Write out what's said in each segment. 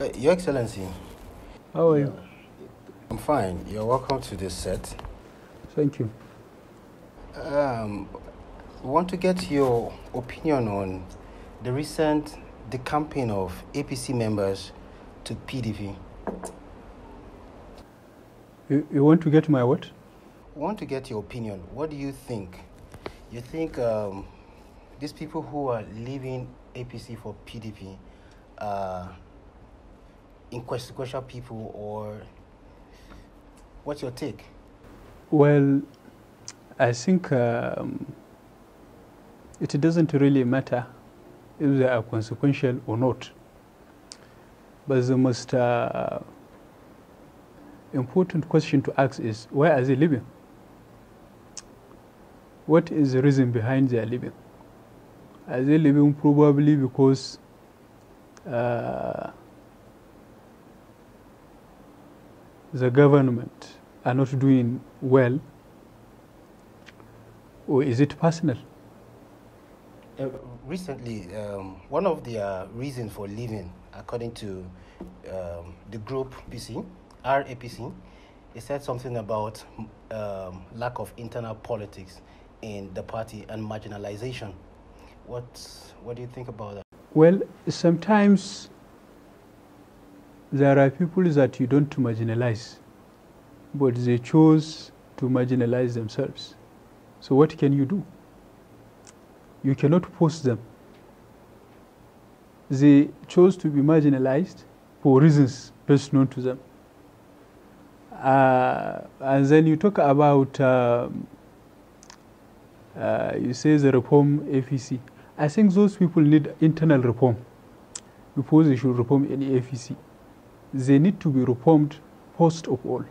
Uh, Your Excellency, How are you? I'm fine. You're welcome to this set. Thank you. Um, want to get your opinion on the recent decamping of APC members to PDP. You, you want to get my what? Want to get your opinion. What do you think? You think um, these people who are leaving APC for PDP are inconsequential people, or what's your take? Well, I think um, it doesn't really matter if they are consequential or not. But the most uh, important question to ask is why are they living? What is the reason behind their living? Are they living probably because uh, the government are not doing well, or is it personal? Uh, recently, um, one of the uh, reasons for leaving, according to um, the group PC, RAPC, it said something about um, lack of internal politics in the party and marginalization. What, what do you think about that? Well, sometimes there are people that you don't marginalize, but they chose to marginalize themselves. So, what can you do? You cannot force them. They chose to be marginalized for reasons best known to them. Uh, and then you talk about, um, uh, you say the reform APC. I think those people need internal reform before they should reform any APC. They need to be reformed first of all.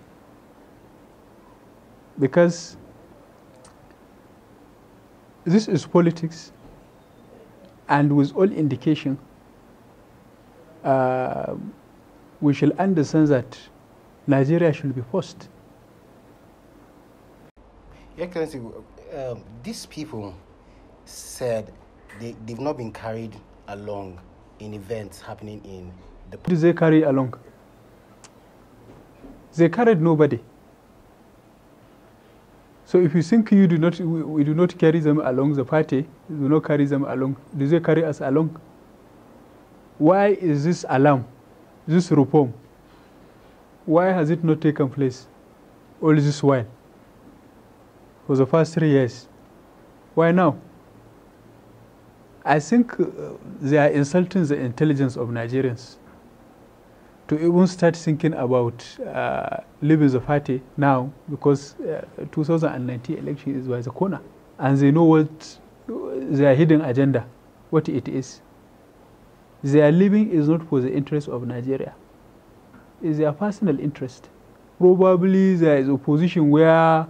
Because this is politics, and with all indication, uh, we shall understand that Nigeria should be first. Your Excellency, um, these people said they, they've not been carried along in events happening in the What did they carry along? They carried nobody. So if you think you do not, we, we do not carry them along the party, do not carry them along, do they carry us along? Why is this alarm, this reform? Why has it not taken place all this while? For the past three years. Why now? I think uh, they are insulting the intelligence of Nigerians to even start thinking about uh, leaving the party now because uh, 2019 election is by the corner and they know what their hidden agenda, what it is. Their living is not for the interest of Nigeria, it's their personal interest. Probably there is a position where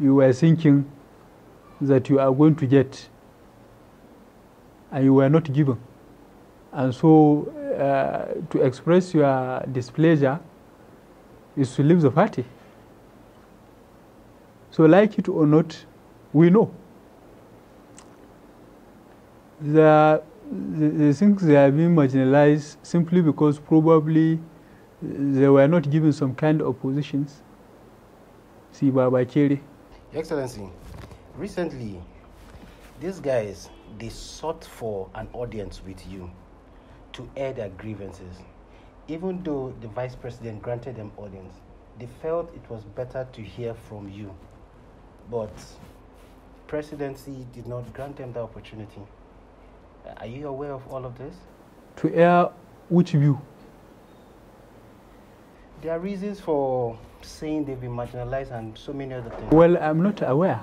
you were thinking that you are going to get and you were not given. And so uh, to express your displeasure is to leave the party. So, like it or not, we know. The, the, the things they are being marginalized simply because probably they were not given some kind of positions. See, Baba. Your Excellency, recently, these guys they sought for an audience with you to air their grievances. Even though the vice president granted them audience, they felt it was better to hear from you. But presidency did not grant them the opportunity. Are you aware of all of this? To air which view? There are reasons for saying they've been marginalized and so many other things. Well, I'm not aware.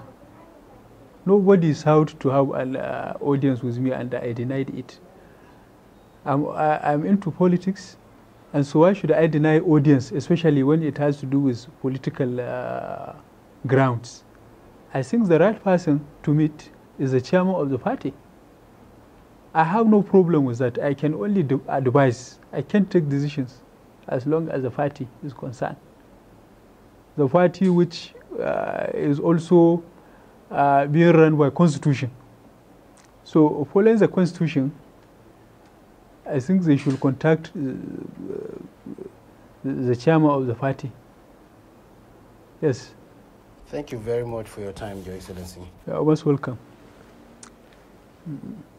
Nobody is out to have an uh, audience with me and I denied it. I'm, I'm into politics, and so why should I deny audience, especially when it has to do with political uh, grounds? I think the right person to meet is the chairman of the party. I have no problem with that. I can only advise. I can't take decisions as long as the party is concerned. The party which uh, is also uh, being run by constitution. So following the constitution, I think they should contact uh, the, chairman of the party. Yes, Thank you very much for your time, Your Excellency. you are most welcome. Mm.